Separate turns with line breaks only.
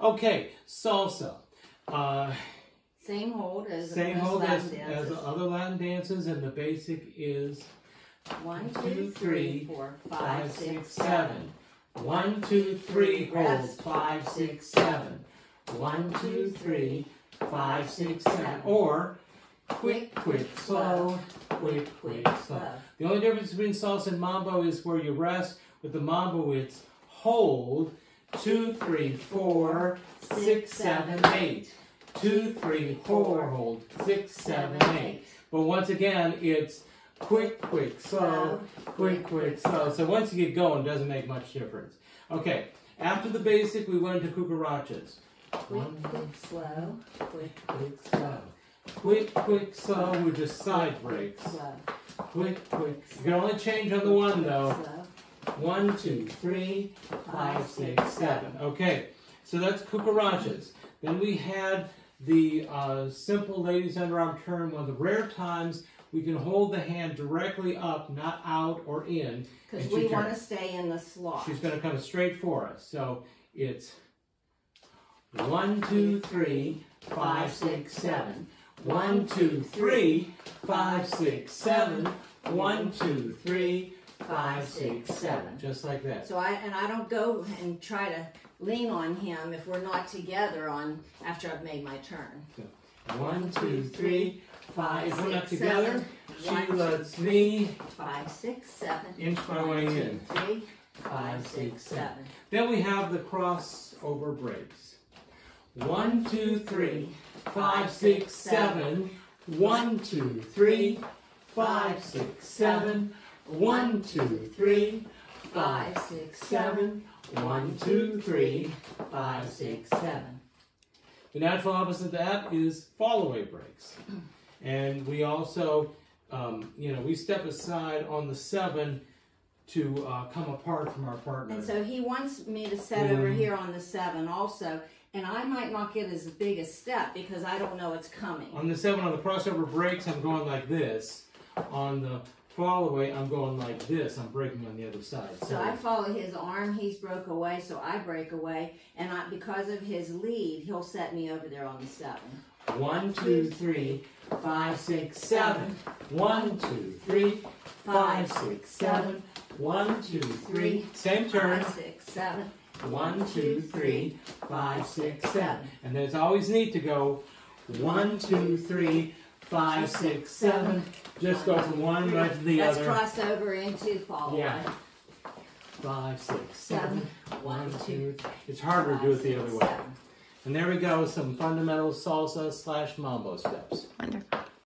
Okay, salsa. Uh,
Same hold as
same hold as, as other Latin dances, and the basic is
One,
two, three,
four,
five,
five,
six, seven. One, two, three, hold, five, six, seven. One, two, three, five, six, seven. Or quick, quick, slow, quick, quick, slow. The only difference between salsa and mambo is where you rest. With the mambo, it's hold, two, three, four, six, seven, eight. Two, three, four, hold, six, seven, eight. But once again, it's quick, quick, slow, quick, quick, slow. So once you get going, it doesn't make much difference. Okay, after the basic, we went into cucarachas.
Quick, quick, slow, quick,
quick, slow. Quick, quick, slow with just side breaks. Quick, quick. You can only change on the one though. One, two, three, five, six, seven. Okay, so that's cucarachas. Then we had the uh, simple ladies underarm turn. One of the rare times we can hold the hand directly up, not out or in.
Because we want to stay in the slot.
She's going to come straight for us. So it's one, two, three, five, six, seven. One, two, three, five, six, seven. One, two, three, five, six, seven. Just like that.
So I and I don't go and try to lean on him if we're not together on after I've made my turn.
One, two, three, five. If we're not together,
seven.
she lets me
Five, six, seven.
inch my way in.
three,
Five, six, seven. Then we have the crossover breaks. One, two, three, five, six, seven. One, two, three, five, six, seven. One, two, three,
Five, six, seven.
seven. One, two, three, five, six, seven. The natural opposite of that is fall away breaks. And we also, um, you know, we step aside on the seven to uh, come apart from our partner.
And so he wants me to set over
Mhm.
here on the seven also. And I might not get as big a step because I don't know it's coming.
On the seven, on the crossover breaks, I'm going like this. On the fall away, I'm going like this. I'm breaking on the other side.
So I follow his arm, he's broke away, so I break away, and I, because of his lead, he'll set me over there on the seven.
one, two, three, five, six, seven. One, two, three, five, six, seven. One, two, three. Same turn.
Five, six, seven.
One, two, three, five, six, seven. And then it's always neat to go one, two, three, five, six, seven. Just go from one right to the
Let's
other.
cross over into fall
Yeah.
away.
Five, six, seven.
Seven.
One,
One,
two.
two,
It's harder to do it the
Five,
other way.
seven.
And there we go, some fundamental salsa slash mambo steps.
Wonderful.